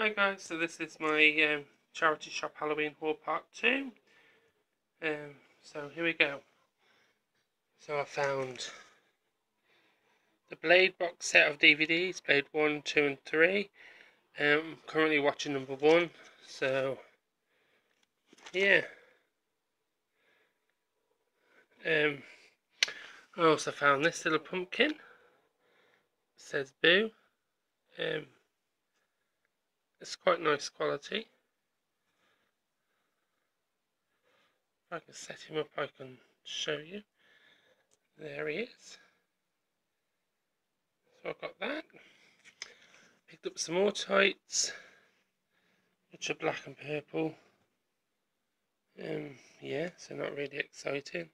Hi guys, so this is my um, charity shop Halloween haul part 2. Um, so here we go. So I found the Blade box set of DVDs, Blade 1, 2 and 3. Um, currently watching number 1, so yeah. Um, I also found this little pumpkin. It says Boo. Um, it's quite nice quality. If I can set him up, I can show you. There he is. So I've got that. Picked up some more tights, which are black and purple. Um, yeah, so not really exciting.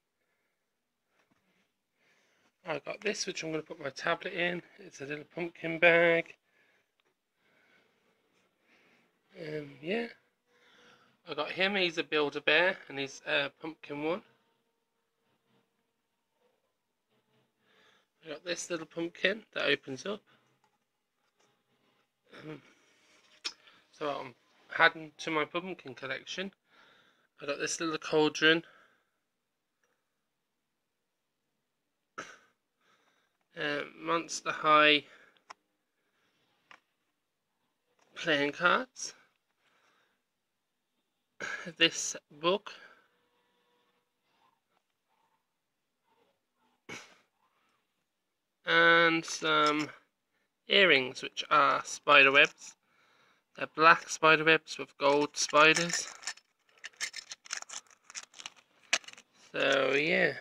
I got this, which I'm going to put my tablet in. It's a little pumpkin bag. Um, yeah. I got him, he's a Build-A-Bear, and he's a pumpkin one. I got this little pumpkin that opens up. Um, so I'm adding to my pumpkin collection. I got this little cauldron. Uh, Monster High playing cards this book. And some earrings which are spider webs. They're black spider webs with gold spiders. So yeah.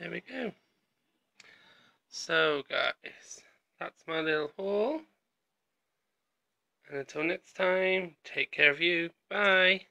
There we go so guys, that's my little haul. And until next time, take care of you. Bye.